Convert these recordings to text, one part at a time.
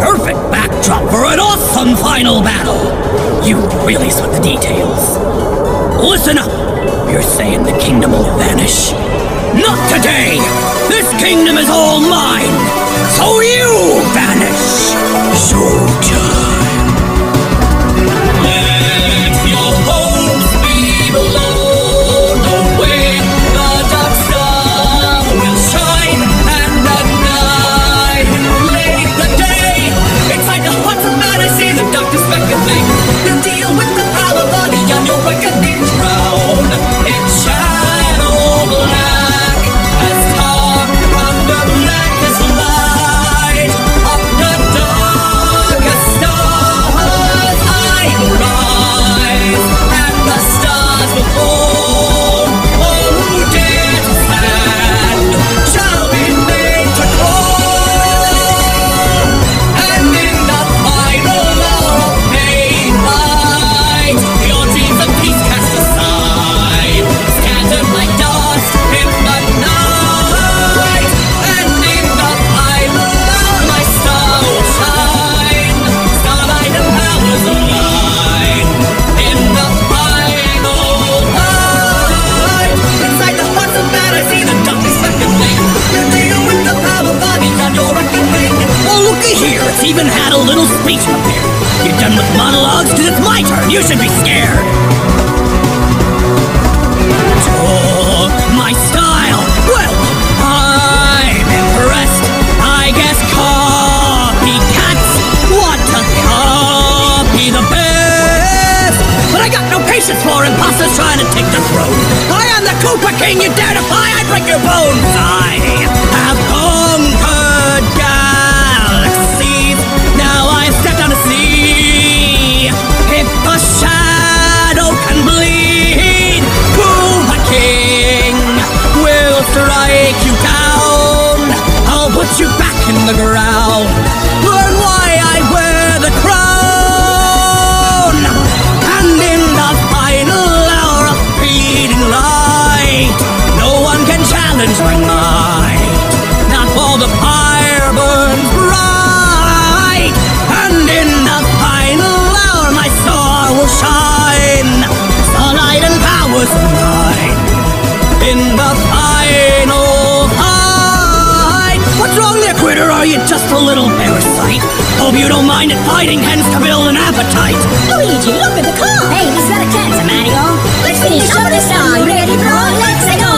Perfect backdrop for an awesome final battle! You really saw the details. Listen up! You're saying the kingdom will vanish? Not today! This kingdom is all mine! even had a little speech prepared. You're done with monologues, cause it's my turn. You should be scared. Oh, my style. Well, I'm impressed. I guess copycats want to copy the best. But I got no patience for imposters trying to take the throne. I am the Koopa King you dare defy. I break your bones. I just a little parasite. Hope you don't mind it fighting hens to build an appetite. Luigi, look at the car! Hey, he's got a cancer, Mario. Let's finish up this song. Ready, bro? Let's go!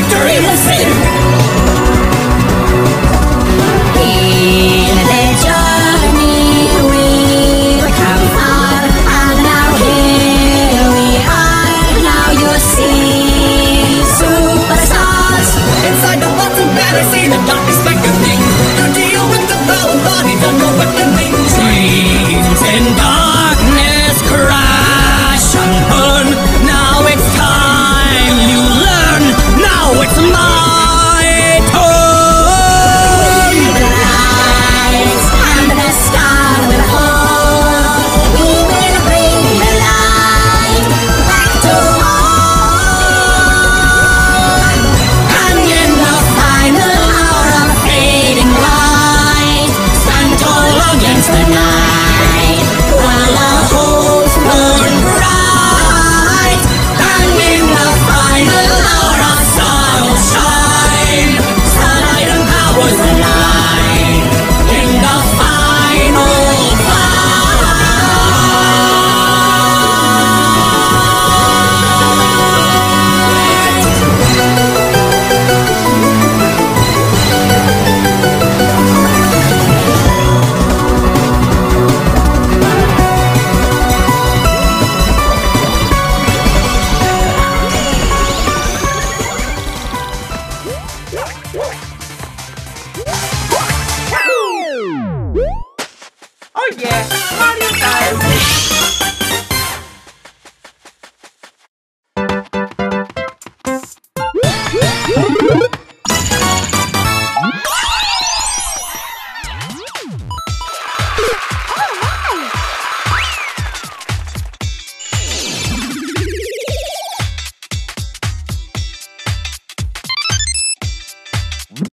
victory. will save time!